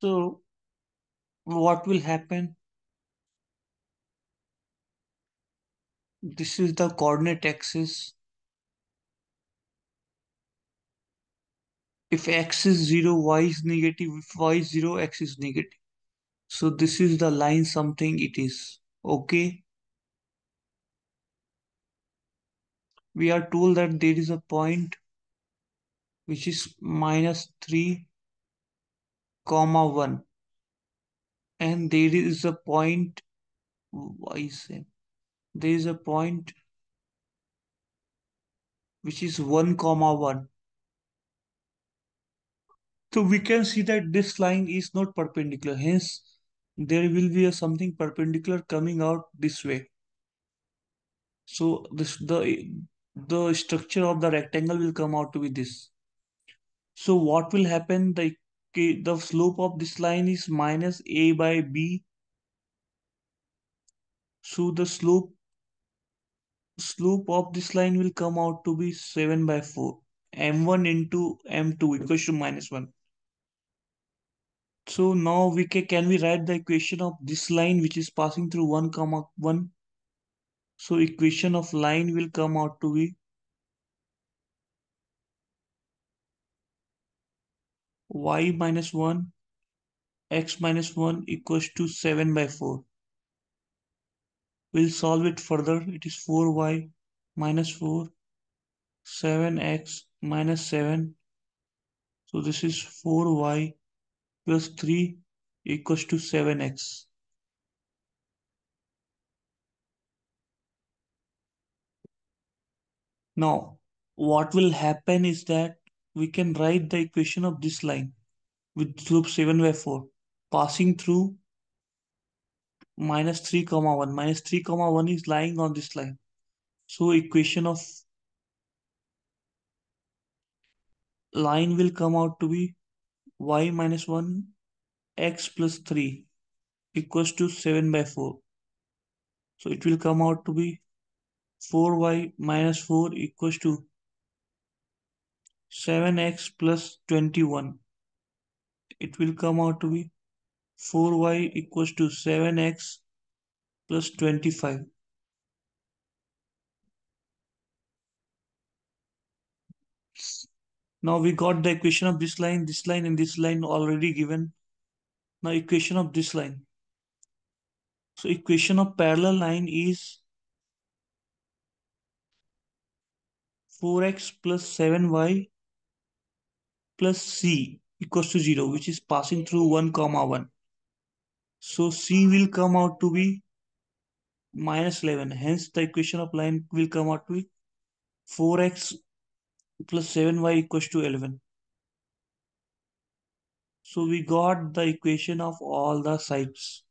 So what will happen? This is the coordinate axis. If x is 0, y is negative. If y is 0, x is negative. So this is the line something it is. Okay. We are told that there is a point which is minus 3 comma 1 and there is a point why say there? Is a point which is 1 comma 1 so we can see that this line is not perpendicular. Hence there will be a something perpendicular coming out this way. So this the the structure of the rectangle will come out to be this. So what will happen? The the slope of this line is minus a by b. So the slope slope of this line will come out to be 7 by 4 m1 into m2 equals to minus 1 so now we can, can we write the equation of this line which is passing through 1 comma 1 so equation of line will come out to be y minus 1 x minus 1 equals to 7 by 4 we'll solve it further. It is 4y minus 4 7x minus 7 so this is 4y plus 3 equals to 7x. Now, what will happen is that we can write the equation of this line with slope 7 by 4 passing through minus 3 comma 1. Minus 3 comma 1 is lying on this line. So equation of line will come out to be y minus 1 x plus 3 equals to 7 by 4. So it will come out to be 4y minus 4 equals to 7x plus 21. It will come out to be 4y equals to 7x plus 25. Now we got the equation of this line, this line, and this line already given. Now equation of this line. So equation of parallel line is 4x plus 7y plus c equals to 0, which is passing through 1 comma 1. So c will come out to be minus 11. Hence the equation of line will come out to be 4x plus 7y equals to 11. So we got the equation of all the sides.